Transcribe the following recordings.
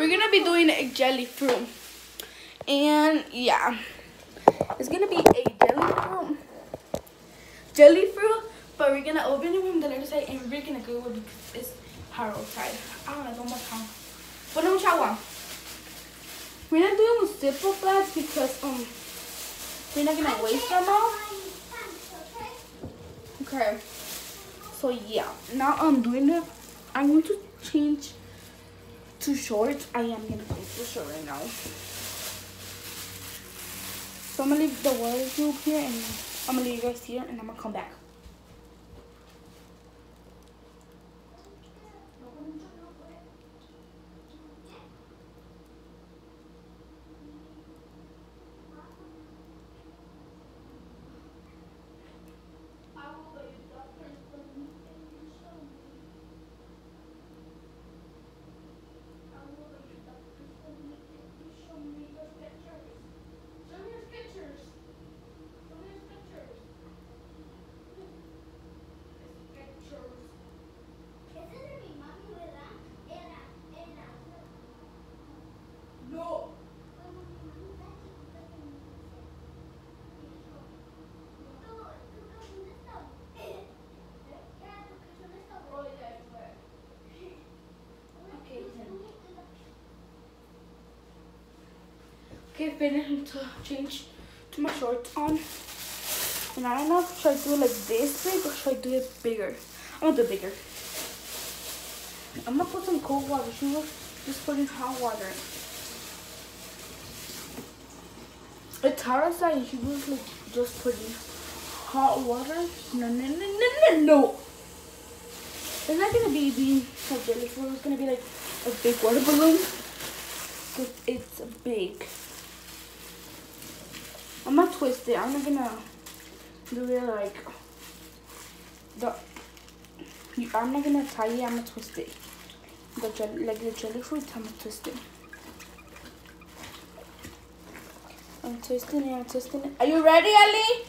we're gonna be doing a jelly fruit. And yeah, it's gonna be a jelly fruit. Jelly fruit, but we're gonna open it from the other side and we're gonna go with it because it's hard outside. I don't know, much time. Ponemos agua. We're not doing with simple flats because um we're not gonna waste them all. Okay. So yeah, now I'm doing it. I'm going to change to short. I am gonna change to short right now. So I'm gonna leave the water tube here and I'm gonna leave you guys here and I'm gonna come back. Okay, finished to change to my shorts on. And I don't know if should I do it like this big or should I do it bigger? I'm gonna do it bigger. I'm gonna put some cold water. She was just putting hot water. It's hard and she was like just putting hot water. No, no, no, no, no, no. It's not gonna be being a jelly fruit. It's gonna be like a big water balloon. Cause it's big. I'm twist it. I'm not gonna do it like the. I'm not gonna tie it. I'm gonna twist it. The jelly, like the jelly fruit. I'm gonna twist it. I'm twisting it. I'm twisting it. Are you ready, Ali?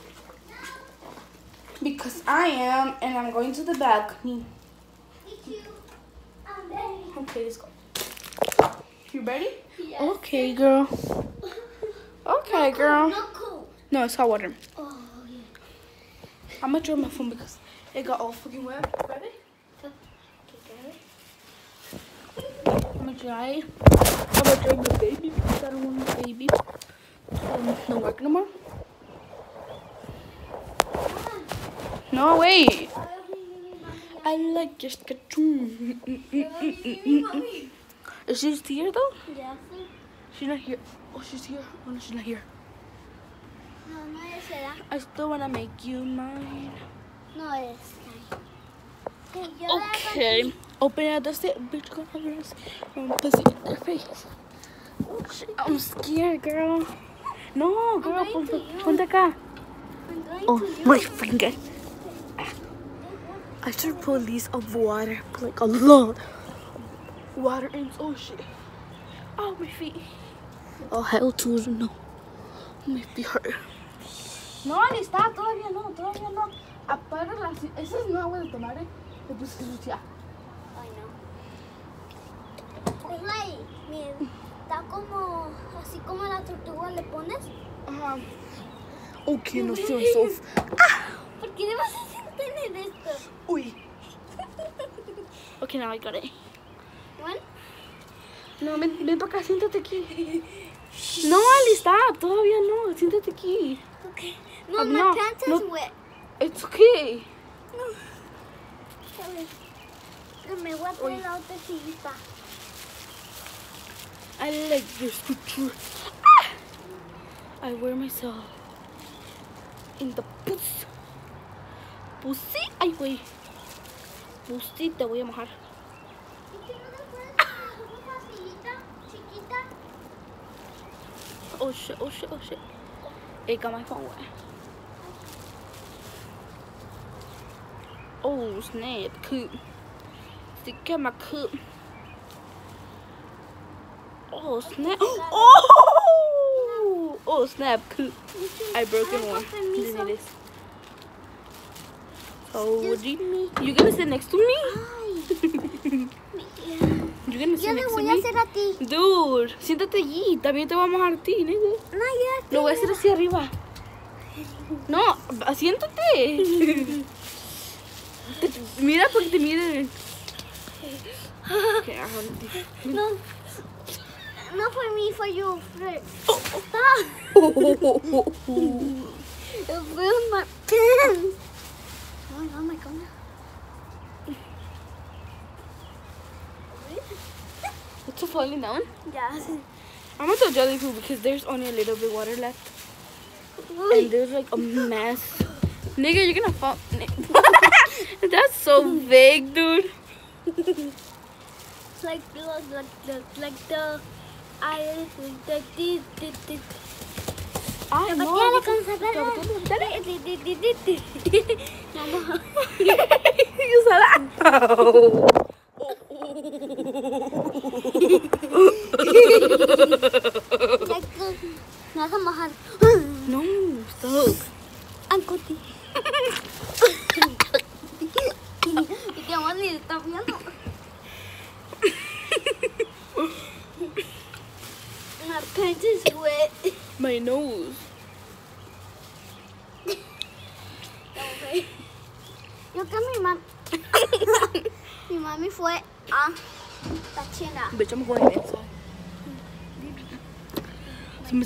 Because I am, and I'm going to the balcony. I'm ready okay, let's go. You ready? Okay, girl. Okay, girl. No, it's hot water. Oh, yeah. I'm gonna throw my phone because it got all fucking wet. Ready? I'm gonna dry. I'm gonna dry my baby because I don't want my baby um, no work no more. No, wait. I like your cartoon. Is she here though? Yeah. She's not here. Oh, she's here. Oh, no, she's not here. No, no es esa. I still wanna make you mine. No es. Okay. Open it. That's it. Bitch, go this. Um, pussy in their face. Oh. I'm scared, girl. No, girl. to Ponte, acá. Oh, my finger. I should pull these of water. Like a lot. Water in. Oh, shit. Oh, my feet. Oh, hell to no. My feet hurt. No, ni está. Todavía no. Todavía no. Apaga la. Esa es una agua de tomar, eh. Le puse sucia. Ay, no. Es like, mira, está como, así como la tortuga le pones. Ajá. Okay, no sé, Sof. ¿Por qué le vas a tener esto? Uy. Okay, now I got it. One. No, ven, ven para acá, siéntate aquí. No, Ali, stop. Todavía no. Siéntate aquí. Okay. No, Um, my no, pants no. is wet. It's okay. No. Me voy a poner la otra sillita. I like your picture. Ah! I wear myself in the pussy. Pussy. Ay, güey. Pussy, te voy a mojar. Oh shit, oh shit, oh shit. It got my phone wet. Oh snap, coop. Stick at my coop. Oh snap. Oh! Oh snap, coop. I broke in one. Listen this. Oh, would you, you gonna sit next to me? Ay. You're gonna sit Yo le next to voy a me. hacer a ti. Dude, siéntate allí. También te vamos a mojar a ti, nigga. No, yo. Lo voy a hacer hacia arriba. No, siéntate. Te- Mira porque te miren. Okay, I hold this. No. No for me, for you. Fred. Oh, Stop. It ruined my pants. Oh, oh my falling down. Yes. I'm gonna throw jelly food because there's only a little bit water left. And there's like a mess. Nigga, you're gonna fall. That's so vague, dude. It's like the like the like the I the the the the I Zapatiale con Zapatiale. No, stop. Viendo. My pants is wet. My nose.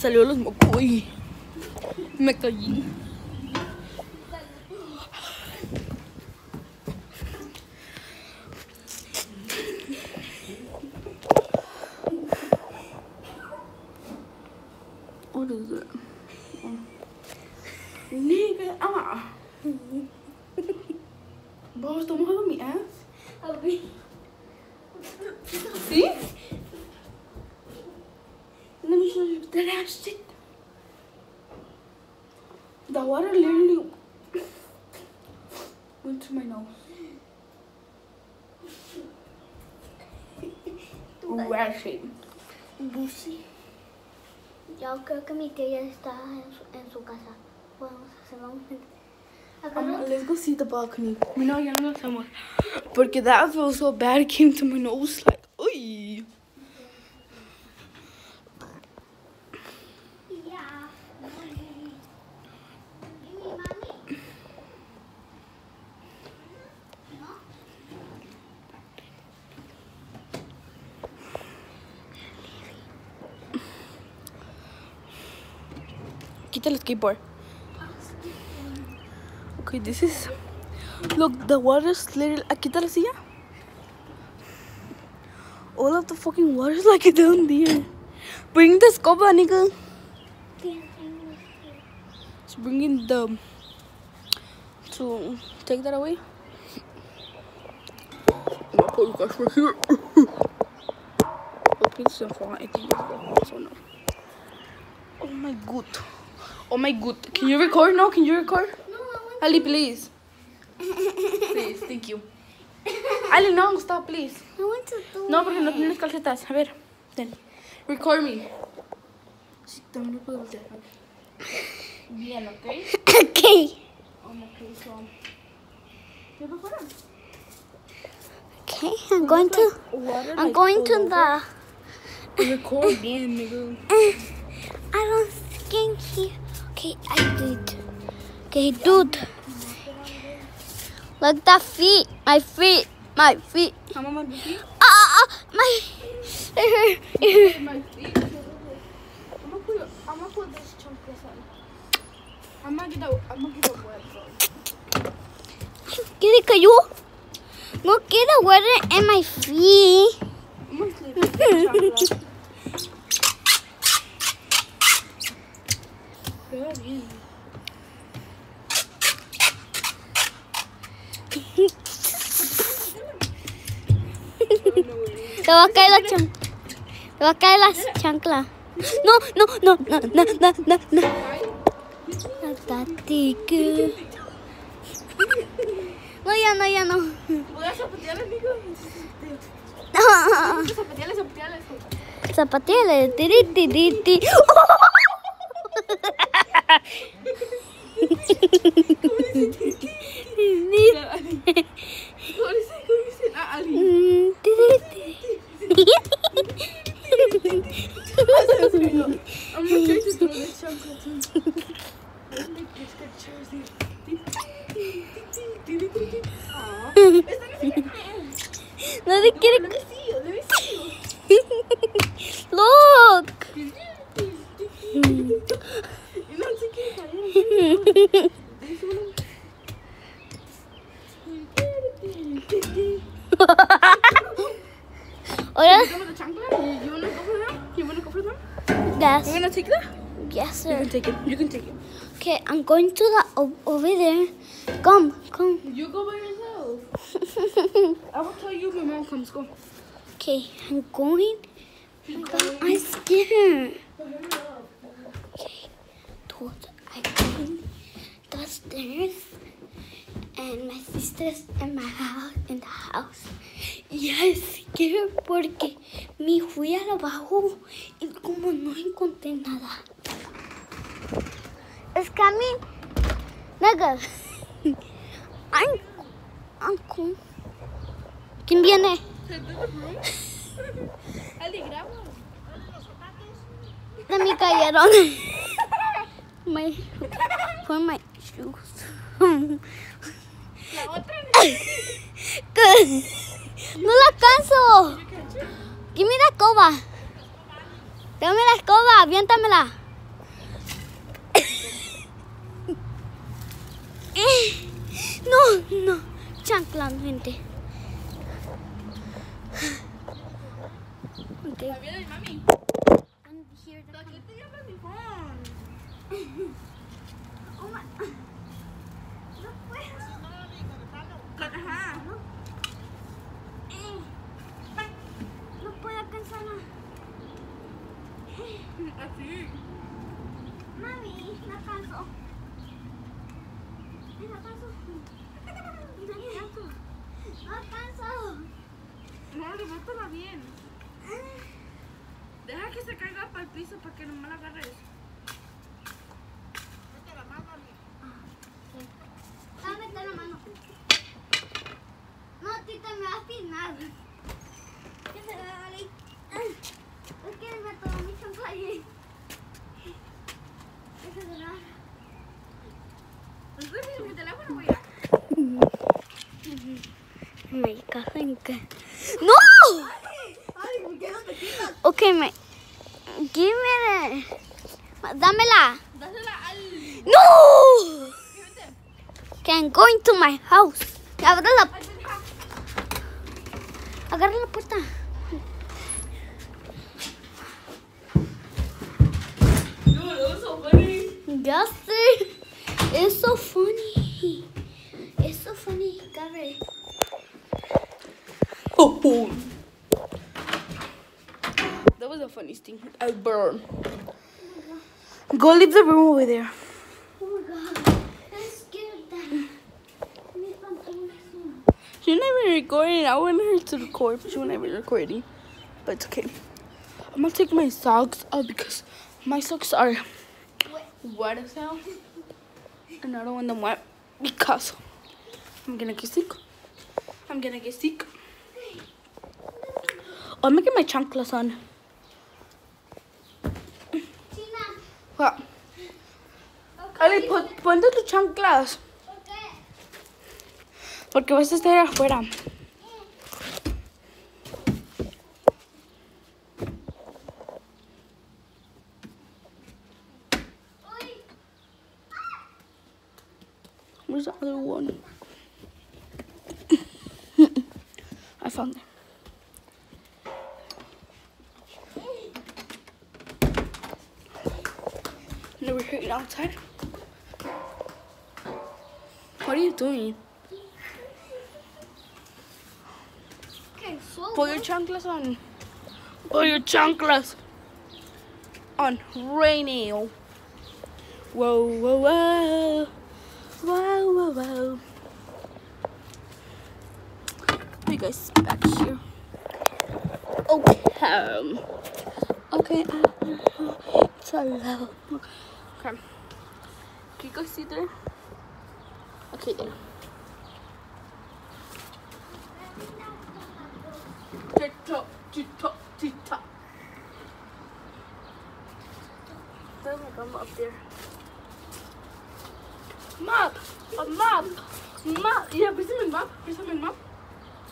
Salió los mocos. Uy. Me caí. What is it? Nigga, ah. Bro, estamos mojando mi ass. See? Let me show you that ass shit. The water literally went to my nose. Rat shit. Busi. Yo creo que mi tía ya está en su, en su casa. Podemos hacer un Um, let's go see the balcony. No, ya no hacemos. Porque that feels so bad. It came to my nose like, Quita el skateboard. Okay, this is. Look, the water's literally. ah, Quita la silla. All of the fucking water's like down there. Bring the scoba, nigga. It's bringing the. To take that away. Gonna put you guys right here. I think it's. Oh my god. Oh my god. Can you record now? Can you record? No, I Ali, please. Please, thank you. Ali, no, stop, please. I want to do No, porque no tienes calcetas. A ver. Record me. Sí, también lo puedo voltear. Bien, ¿ok? Um, okay, so... ¿Qué? Okay, I'm going to. I'm going to the. Record bien, nigga. I don't think he. Okay, I did. Okay, dude. Look the feet. My feet. My feet. I'm on my feet. Ah, ah, my. My feet. I'm gonna put, I'm gonna put this chunk aside. I'm gonna get a, I'm gonna get a wet bro. ¿Quiere que yo? No quiero water in my feet. Te va a caer la chan. Te va a caer la chancla. No, no, no, no, no, no, no, no. No, ya no, ya no. Voy a zapatearle, amigo. Zapatearle, zapatearle. Zapatiele. Tiri, tiri, tiri. ¿Cómo Ahora, You with the chancla? You, you wanna go for them? You wanna go for them? yes, You wanna take that? yes, You can take it. You can take it. Okay, I'm going to the over there. Come, come. You go by yourself. I will tell you when mom comes. Go. Okay, I'm going. God. I'm scared. Okay, told I going downstairs, and my sister's in my house, in the house. Ya scared porque me fui al abajo y como no encontré nada. It's coming, nigga. I'm, I'm cool. ¿Quién viene? Ali, graba. De me cayeron. my, for my shoes. La otra. No la alcanzo. Give me la escoba. Dame la escoba, aviéntamela. No, no. Chanclan, gente. Okay. And here No puedo. No puedo alcanzarla. Así. Mami, no alcanzo. No alcanzo. No alcanzo. No, levantala bien. Deja que se caiga para el piso para que no me la agarres. Va? ¿Es mi, mi teléfono, güey? Me cago en que. ¡No! Ay, ¿por qué no te quitas? Ok, me. Give me the- Dámela. Dásela al... ¡No! Fíjate. Que I'm going to my house. Abre la, Ay, pendeja. Agarra la puerta. Dude, that was so funny. Ya sé. It's so funny. It's so funny. Agarre. Oh. That was the funniest thing. I burn. Go leave the room over there. Oh my god. I'm scared that. Me pantalones. Recording. I want her to record, but she wasn't even recording. But it's okay. I'm gonna take my socks off because my socks are wet as hell. And I don't want them wet because I'm gonna get sick. I'm gonna get sick. Oh, I'm making my chanclas on. What? Ali, pon, ponte tus chanclas. Porque vas a estar afuera. Where's the other one? I found it. Now we're outside. What are you doing? Put your chanclas on. Put your chanclas on. Rainy. Whoa, whoa, whoa. Whoa, whoa, whoa. You guys back here. Okay. Okay. Uh, it's a low. Okay. Can you guys see there? Okay, there. Tick-tock, tick-tock, tick-tock. There's up there. Map! A map! Map! Mira, préstame el map. Préstame el map.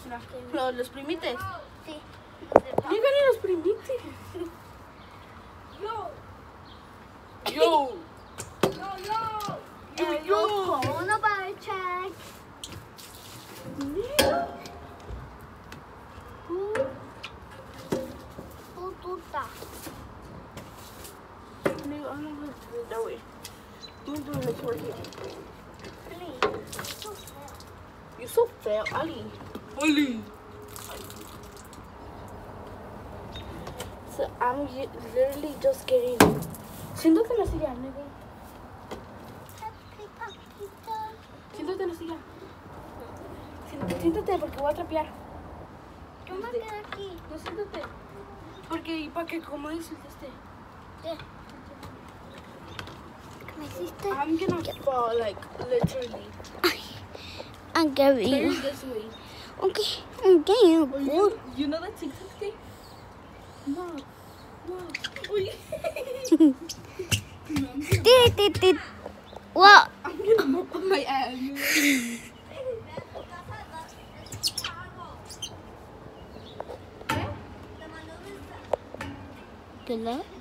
Mira, lo, los primites. Sí. Los primites. Yo, yo! Do it that way. I'm doing this right here. You're so fair, Ali. Ali. So I'm literally just getting. Siéntate en la silla, nigga. Siéntate en la silla. Siéntate, siéntate porque voy a trapear. Yo me quedo aquí. No, siéntate. Porque para que como dices este. ¿Qué hiciste? I'm gonna fall like literally. I'm Gary. Turn this way. Okay, I'm getting Oh, you, you know that TikTok thing? No. No. Did, did. Well, I'm gonna mop up my ass. good luck.